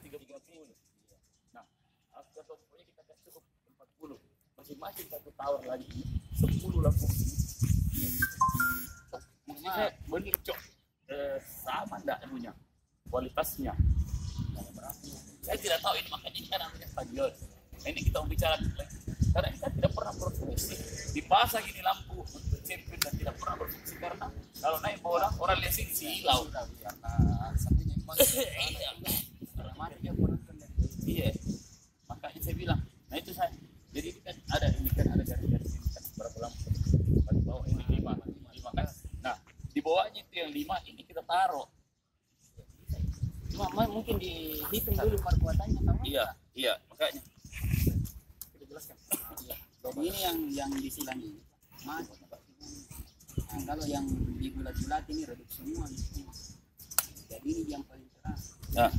tiga puluh. Nah pokoknya kita kasih cukup empat puluh. Masing-masing satu tower lagi sepuluh lampu maksudnya benih cok. Eh, sama enggak anunya kualitasnya. Saya tidak tahu ini makanya ini kan namanya stadion Nah, ini kita bicara karena kita tidak pernah berfungsi. Dipasang ini lampu untuk champion dan tidak pernah berfungsi. Karena kalau naik bola orang lihat sini silau. Karena sampingnya imbang Iya. karena mati dia penonton dari iya makanya saya bilang nah itu saya jadi ini kan ada ini kan ada garis-garis ini kan berapa lampu di bawah ini lima lima kan di bawahnya itu yang lima ini kita taruh. Cuma ma- mungkin dihitung dulu perbuatannya tahu iya iya makanya. Kita jelaskan. Iya. jadi ini yang yang di silang ini mas nah, kalau yang di bulat-bulat ini redup semua. Jadi ini yang paling keras. Nah